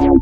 you